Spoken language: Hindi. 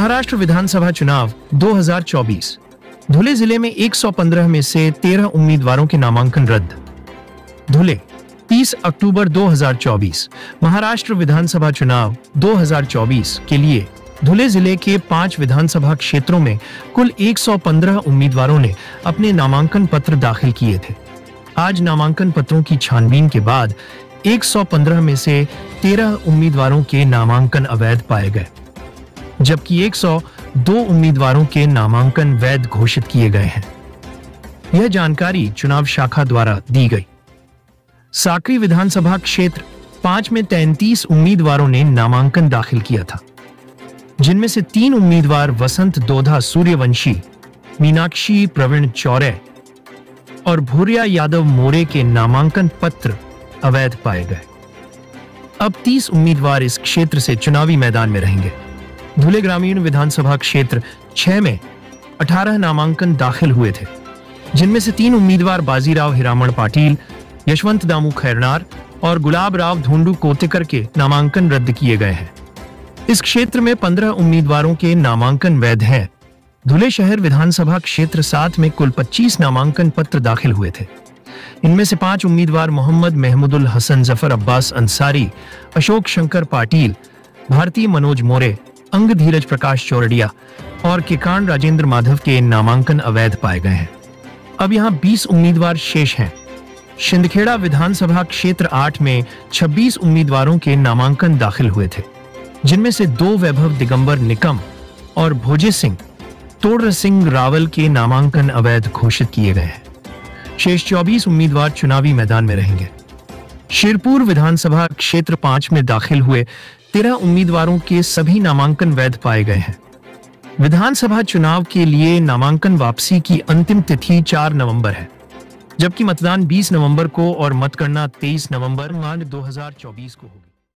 महाराष्ट्र विधानसभा चुनाव 2024 धुले ज़िले में 115 में से 13 उम्मीदवारों के नामांकन रद्द। धुले 30 अक्टूबर 2024 महाराष्ट्र विधानसभा चुनाव 2024 के लिए धुले ज़िले के पाँच विधानसभा क्षेत्रों में कुल 115 उम्मीदवारों ने अपने नामांकन पत्र दाखिल किए थे। आज नामांकन पत्रों की छानबीन के बाद 115 में से 13 उम्मीदवारों के नामांकन अवैध पाए गए। जबकि 102 उम्मीदवारों के नामांकन वैध घोषित किए गए हैं। यह जानकारी चुनाव शाखा द्वारा दी गई। साकरी विधानसभा क्षेत्र पाँच में तैंतीस उम्मीदवारों ने नामांकन दाखिल किया था, जिनमें से तीन उम्मीदवार वसंत दोधा सूर्यवंशी, मीनाक्षी प्रवीण चौरे और भूरिया यादव मोरे के नामांकन पत्र अवैध पाए गए। अब 30 उम्मीदवार इस क्षेत्र से चुनावी मैदान में रहेंगे। धुले ग्रामीण विधानसभा क्षेत्र छह में 18 नामांकन दाखिल हुए थे, जिनमें से तीन उम्मीदवार बाजीराव हिरामण पाटिल, यशवंत दामू खैरनार और गुलाब राव धोंडू कोतेकर के नामांकन रद्द किए गए हैं। इस क्षेत्र में 15 उम्मीदवारों के नामांकन वैध हैं। धुले शहर विधानसभा क्षेत्र सात में कुल 25 नामांकन पत्र दाखिल हुए थे। इनमें से पाँच उम्मीदवार मोहम्मद महमूदुल हसन ज़फ़र अब्बास अंसारी, अशोक शंकर पाटिल भारतीय मनोज मोरे अंग धीरज प्रकाश चौरडिया और किकान राजेंद्र माधव के नामांकन अवैध पाए गए हैं। अब यहाँ 20 उम्मीदवार शेष हैं। शिंदखेड़ा विधानसभा क्षेत्र आठ में 26 उम्मीदवारों के नामांकन दाखिल हुए थे, जिनमें से दो वैभव दिगंबर निकम और भोजे सिंह, तोड़ सिंह रावल के नामांकन अवैध घोषित किए गए हैं। शेष 24 उम्मीदवार चुनावी मैदान में रहेंगे। शिरपुर विधानसभा क्षेत्र पाँच में दाखिल हुए तेरह उम्मीदवारों के सभी नामांकन वैध पाए गए हैं। विधानसभा चुनाव के लिए नामांकन वापसी की अंतिम तिथि 4 नवंबर है, जबकि मतदान 20 नवंबर को और मतगणना 23 नवंबर 2024 को होगी।